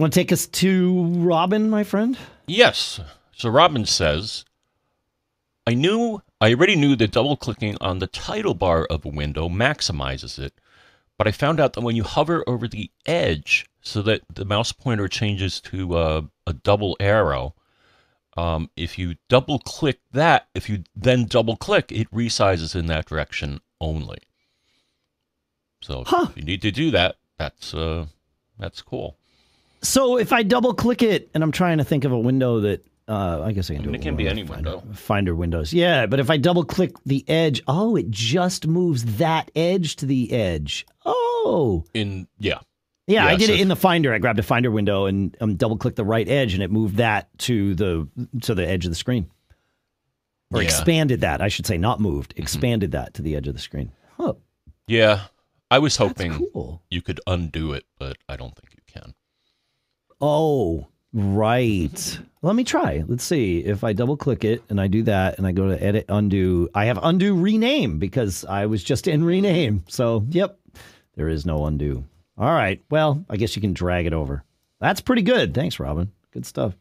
Want to take us to Robin, my friend? Yes. So Robin says, I knew, I already knew that double clicking on the title bar of a window maximizes it, but I found out that when you hover over the edge so that the mouse pointer changes to uh, a double arrow, um, if you double click that, if you then double click, it resizes in that direction only. So Huh. if you need to do that, that's uh, that's cool. So if I double click it, and I'm trying to think of a window that uh, I guess I can I do mean, it. it can be any Finder, window. Finder windows. Yeah, but if I double click the edge, oh, it just moves that edge to the edge. Oh, In yeah, yeah, I did so it in the Finder. I grabbed a Finder window and um, double clicked the right edge, and it moved that to the to the edge of the screen, or Yeah. expanded that. I should say, not moved, expanded that to the edge of the screen. Huh, yeah. I was hoping cool. you could undo it, but I don't think you. Oh, right. Let me try. Let's see if I double click it and I do that and I go to edit undo. I have undo rename because I was just in rename. So, yep, there is no undo. All right. Well, I guess you can drag it over. That's pretty good. Thanks, Robin. Good stuff.